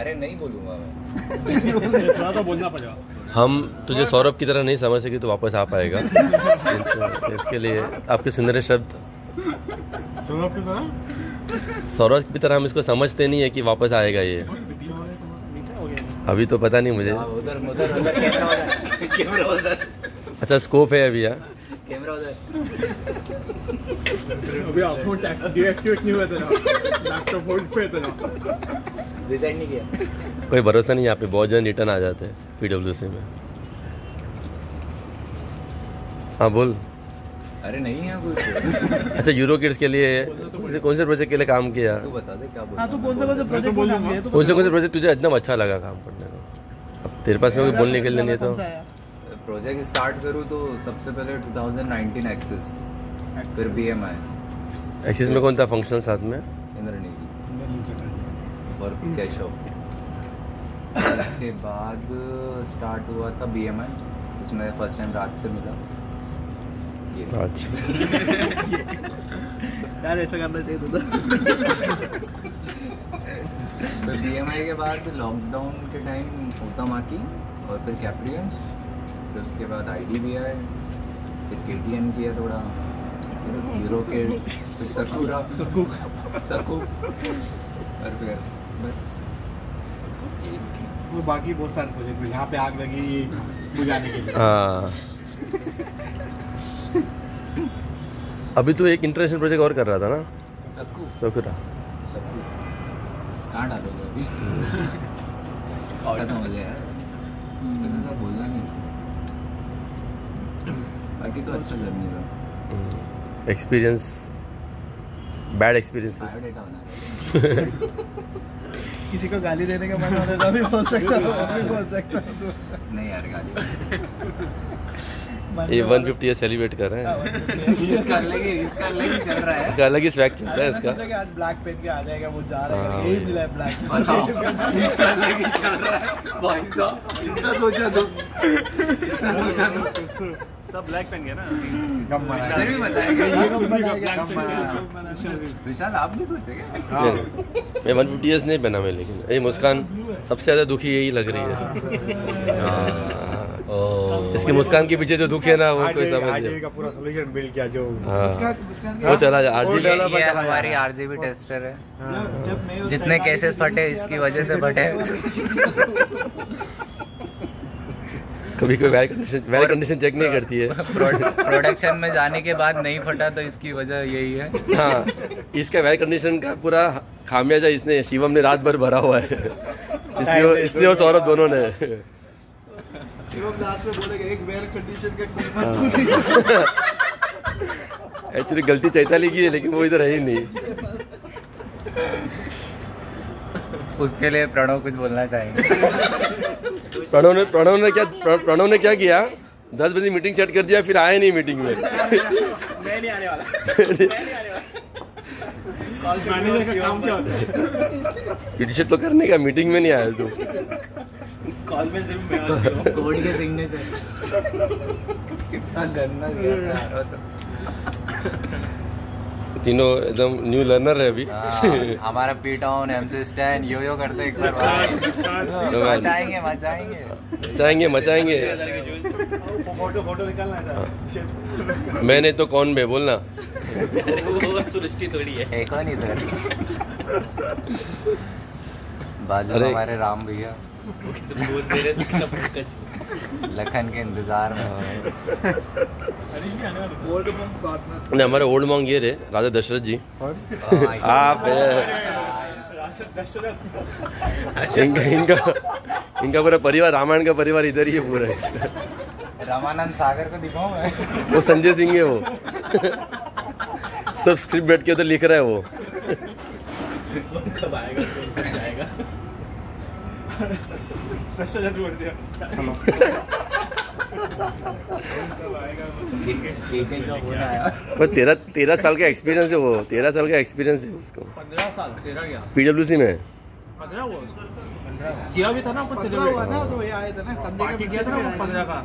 अरे नहीं बोलूँगा मैं। तो बोलना पड़ेगा हम तुझे सौरभ की तरह नहीं समझ सके तो वापस आ पाएगा। तो इसके लिए आपके सुनहरे शब्द। सौरभ की तरह? सौरभ की तरह हम इसको समझते नहीं है कि वापस आएगा ये। अभी तो पता नहीं मुझे। हाँ, उधर उधर उधर कैमरा कैमरा अच्छा स्कोप है अभी यहाँ कैमरा उधर। अभी आपको डीएक्टिवेट नहीं हुआ तेरा। लैपटॉप होल्ड पे है तेरा। डिसाइड नहीं किया। कोई भरोसा नहीं यहाँ पे बहुत जन रिटर्न आ जाते हैं पीडब्ल्यूसी में। हाँ बोल। अरे नहीं है कुछ अच्छा यूरो किड्स के लिए कौन से- कौन से प्रोजेक्ट के लिए काम किया? तू बता दे क्या बोल हाँ तो कौन सा कौन सा प्रोजेक्ट। तो कौन से कौन से प्रोजेक्ट तुझे एकदम अच्छा लगा काम करने को? अब तेरे पास में कोई बोलने के लिए नहीं तो। प्रोजेक्ट स्टार्ट करूँ तो सबसे पहले 2019 एक्सेस फिर बी एम आई एक्सिस में कौन था फ़ंक्शन साथ में? इंद्रनील। और कैशो उसके बाद स्टार्ट हुआ था बी एम आई जिसमें फ़र्स्ट टाइम राज से मिला। ये। यार ऐसा करना चाहिए था बी एम आई के बाद लॉकडाउन के टाइम उतामाकी और फिर कैप्रियंस फिर उसके बाद आई डी भी आए फिर के टी एम किया थोड़ा फिर हीरो किड्स फिर सकूरा सकू सकू और फिर बस। वो बाकी बहुत सारे प्रोजेक्ट में जहाँ पे आग लगी ये था बुझाने के लिए। हाँ। अभी तो एक इंटरनेशनल प्रोजेक्ट और कर रहा था ना? सकू। सकुरा। सकू। कहाँ डालोगे अभी? खत्म हो? जाए वैसे सब बोलना नहीं। बाकी तो अच्छा जर्नी था। एक्सपीरियंस बैड एक्सपीरियंसेस रहे किसी को गाली देने का मन होने तो भी बोल सकता हूँ भी बोल सकता हूँ नहीं यार गाली। ये में 150 ईयर सेलिब्रेट कर रहे हैं। इसका अलग ही इसका अलग ही चल रहा है। इसका अलग ही स्वैग चलता है इसका। आज ब्लैक पेन के आ जाएगा वो जा रहा है हाँ, यही मिला है ब्लैक बताओ इसका अलग ही चल रहा है। भाई साहब इतना सोचा तो। इतना सोचा तो। सब ब्लैक पेन गया ना। आप भी सोचे क्या? मैं 150 ईयर्स नहीं बना मैं लेकिन ये मुस्कान सबसे ज़्यादा दुखी यही लग रही है। हाँ। इसकी मुस्कान के पीछे जो दुख है ना वो कोई समझ नहीं का पूरा सॉल्यूशन बिल्ड किया जो हाँ। वो चला जा आरजी ये। हमारी आरजीबी टेस्टर है जब जब मैं उस जितने केसेस फटे इसकी वजह से फटे। कभी कोई well condition well condition check नहीं करती है। प्रोडक्शन में जाने के बाद नहीं फटा तो इसकी वजह यही है। हाँ इसका वेल कंडीशन का पूरा खामियाजा इसने शिवम ने रात भर भरा हुआ है। इसने और- और सौरभ दोनों ने। शिवम लास्ट में बोलेगा एक कंडीशन का हाँ। एक्चुअली गलती चैताली की है लेकिन वो इधर है ही नहीं। उसके लिए प्रणव कुछ बोलना चाहेंगे। प्रणव ने प्रणव ने क्या प्रणव ने क्या किया? दस बजे मीटिंग सेट कर दिया फिर आया नहीं मीटिंग में। मैनेजर का काम क्या होता है? तो करने का मीटिंग में नहीं आया तू। कोड के सिग्नेचर कितना गंदा तो। तीनों एकदम न्यू लर्नर है अभी। हाँ, हमारा P town MC stand yo yo करते एक बार मचाएँगे मचाएँगे। मचाएँगे मचाएँगे। फ़ोटो फ़ोटो निकालना मैंने तो कौन बे बोलना। एक और नहीं इधर बाजू हमारे राम भैया। लखन के इंतज़ार में पार्टनर नहीं हमारे ओल्ड मॉन्ग ये रे राजा दशरथ जी। हाँ, आप इनका इनका इनका पूरा परिवार रामायण का परिवार इधर ही है पूरा। रामानंद सागर को दिखाऊँ मैं। वो संजय सिंह है वो। सब स्क्रिप्ट बैठ के उधर लिख रहा है वो। दशरथ बोल दिया वो तेरह तेरह साल का एक्सपीरियंस है वो तेरह साल का एक्सपीरियंस है उसको। पंद्रह साल तेरह क्या? पीडब्ल्यूसी में। पंद्रह वो किया भी था ना अपन पंद्रह हुआ ना तो ये आए थे ना संडे का किया था ना पंद्रह का?